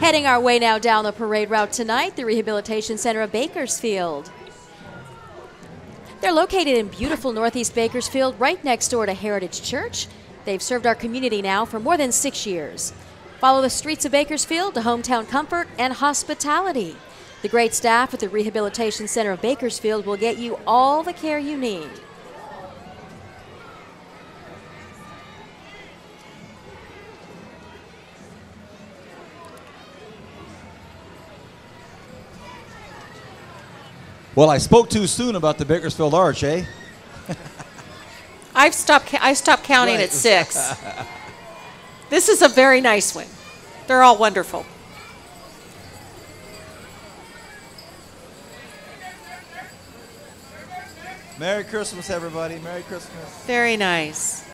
Heading our way now down the parade route tonight, the Rehabilitation Center of Bakersfield. They're located in beautiful Northeast Bakersfield, right next door to Heritage Church. They've served our community now for more than six years. Follow the streets of Bakersfield to hometown comfort and hospitality. The great staff at the Rehabilitation Center of Bakersfield will get you all the care you need. Well, I spoke too soon about the Bakersfield Arch, eh? I've stopped. I stopped counting Right. at six. this is a very nice one. They're all wonderful. Merry Christmas, everybody. Merry Christmas. Very nice.